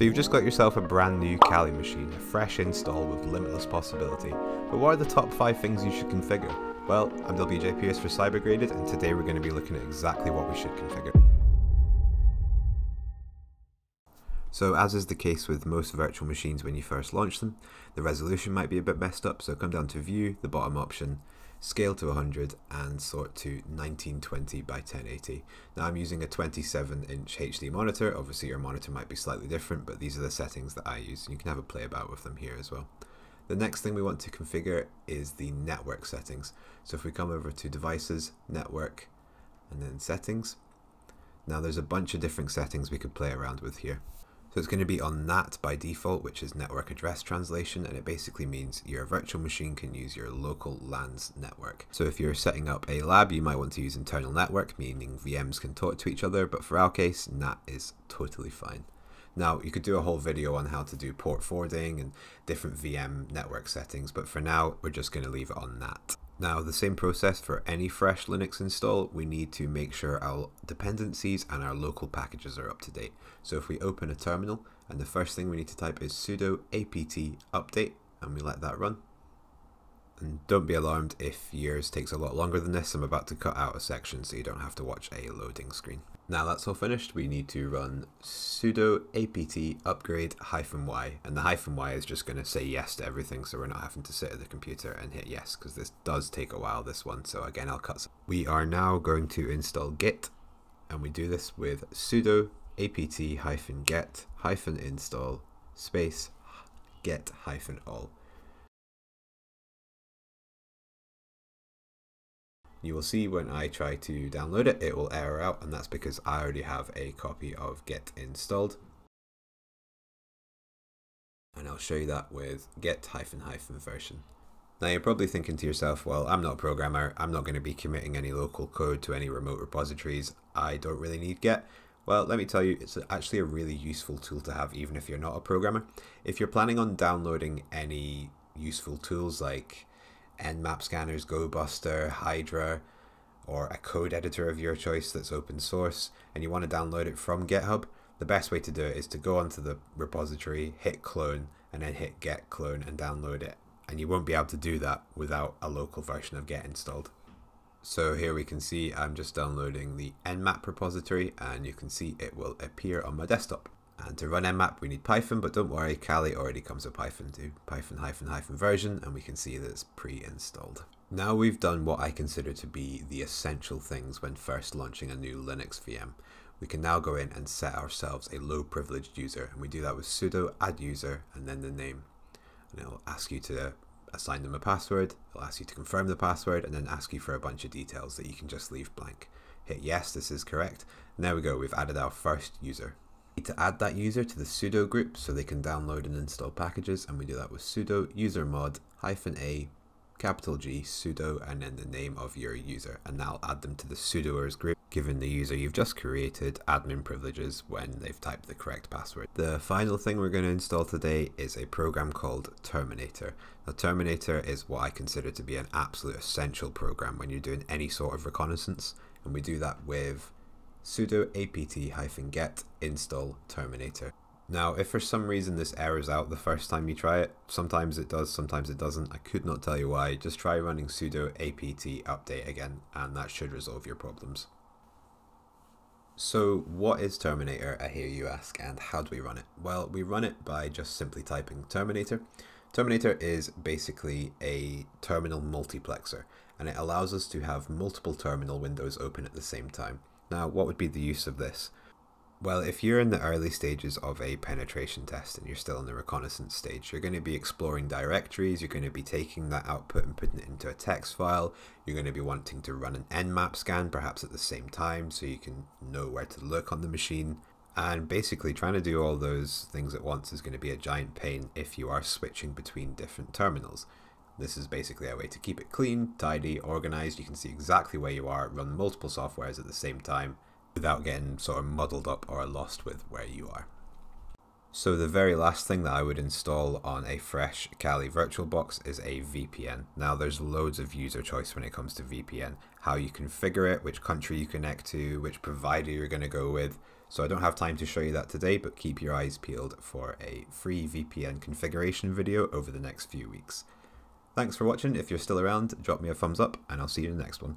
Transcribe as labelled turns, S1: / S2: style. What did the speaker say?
S1: So you've just got yourself a brand new Kali machine, a fresh install with limitless possibility. But what are the top 5 things you should configure? Well, I'm WJ Pearce for Cybergraded and today we're going to be looking at exactly what we should configure. So as is the case with most virtual machines when you first launch them, the resolution might be a bit messed up, so come down to View, the bottom option, scale to 100 and sort to 1920 by 1080. Now I'm using a 27 inch HD monitor, obviously your monitor might be slightly different but these are the settings that I use and you can have a play about with them here as well. The next thing we want to configure is the network settings. So if we come over to devices, network and then settings, now there's a bunch of different settings we could play around with here. So it's going to be on NAT by default, which is network address translation, and it basically means your virtual machine can use your local LAN's network. So if you're setting up a lab, you might want to use internal network, meaning VMs can talk to each other, but for our case, NAT is totally fine. Now, you could do a whole video on how to do port forwarding and different VM network settings, but for now, we're just going to leave it on NAT. Now, the same process for any fresh Linux install, we need to make sure our dependencies and our local packages are up to date. So if we open a terminal, and the first thing we need to type is sudo apt update, and we let that run. And don't be alarmed if yours takes a lot longer than this, I'm about to cut out a section so you don't have to watch a loading screen. Now that's all finished, we need to run sudo apt upgrade hyphen y, and the hyphen y is just going to say yes to everything so we're not having to sit at the computer and hit yes, because this does take a while, this one, so again I'll cut. We are now going to install git, and we do this with sudo apt hyphen get hyphen install space git hyphen all. You will see when I try to download it, it will error out, and that's because I already have a copy of Git installed. And I'll show you that with git hyphen hyphen version. Now you're probably thinking to yourself, well, I'm not a programmer, I'm not going to be committing any local code to any remote repositories, I don't really need Git. Well, let me tell you, it's actually a really useful tool to have even if you're not a programmer. If you're planning on downloading any useful tools like Nmap scanners, GoBuster, Hydra, or a code editor of your choice that's open source, and you want to download it from GitHub, the best way to do it is to go onto the repository, hit clone, and then hit git clone and download it. And you won't be able to do that without a local version of Git installed. So here we can see I'm just downloading the Nmap repository and you can see it will appear on my desktop. And to run Nmap, we need Python, but don't worry, Kali already comes with Python. Python hyphen hyphen version, and we can see that it's pre-installed. Now we've done what I consider to be the essential things when first launching a new Linux VM. We can now go in and set ourselves a low privileged user, and we do that with sudo add user and then the name. And it'll ask you to assign them a password, it'll ask you to confirm the password, and then ask you for a bunch of details that you can just leave blank. Hit yes, this is correct. And there we go, we've added our first user need to add that user to the sudo group so they can download and install packages and we do that with sudo usermod hyphen a capital G sudo and then the name of your user and that'll add them to the sudoers group giving the user you've just created admin privileges when they've typed the correct password. The final thing we're going to install today is a program called Terminator. Now Terminator is what I consider to be an absolute essential program when you're doing any sort of reconnaissance and we do that with sudo apt-get install terminator. Now, if for some reason this errors out the first time you try it, sometimes it does, sometimes it doesn't, I could not tell you why, just try running sudo apt update again and that should resolve your problems. So what is Terminator, I hear you ask, and how do we run it? Well, we run it by just simply typing Terminator. Terminator is basically a terminal multiplexer, and it allows us to have multiple terminal windows open at the same time. Now, what would be the use of this? Well, if you're in the early stages of a penetration test and you're still in the reconnaissance stage, you're going to be exploring directories, you're going to be taking that output and putting it into a text file, you're going to be wanting to run an nmap scan perhaps at the same time so you can know where to look on the machine. And basically trying to do all those things at once is going to be a giant pain if you are switching between different terminals. This is basically a way to keep it clean, tidy, organized. You can see exactly where you are, run multiple softwares at the same time without getting sort of muddled up or lost with where you are. So the very last thing that I would install on a fresh Kali VirtualBox is a VPN. Now there's loads of user choice when it comes to VPN, how you configure it, which country you connect to, which provider you're going to go with. So I don't have time to show you that today, but keep your eyes peeled for a free VPN configuration video over the next few weeks. Thanks for watching. If you're still around, drop me a thumbs up, and I'll see you in the next one.